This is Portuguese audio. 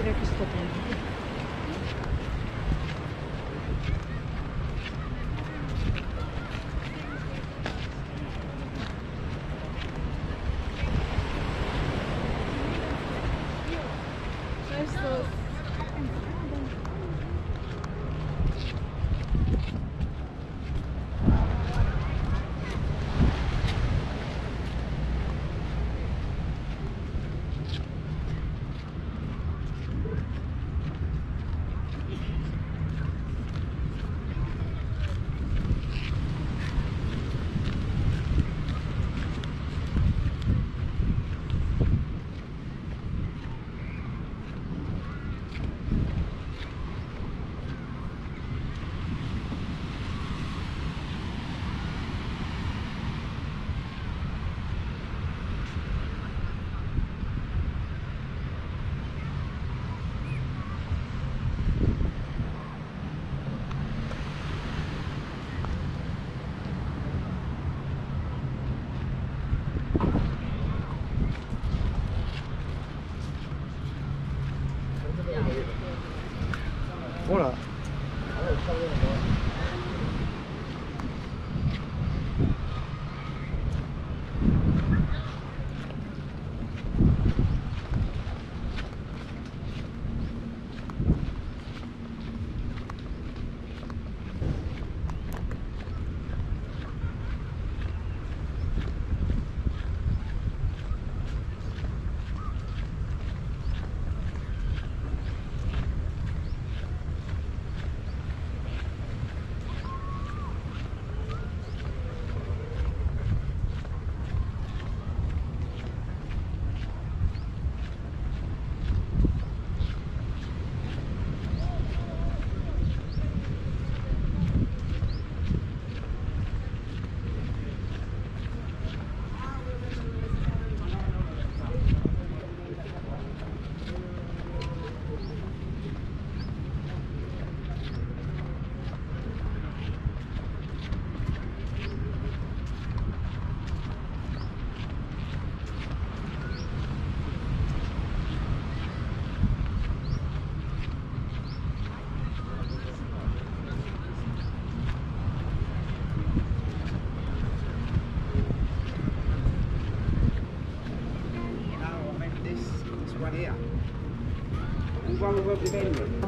direi che sto bene. 过了 One with